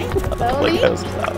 Like, that was loud.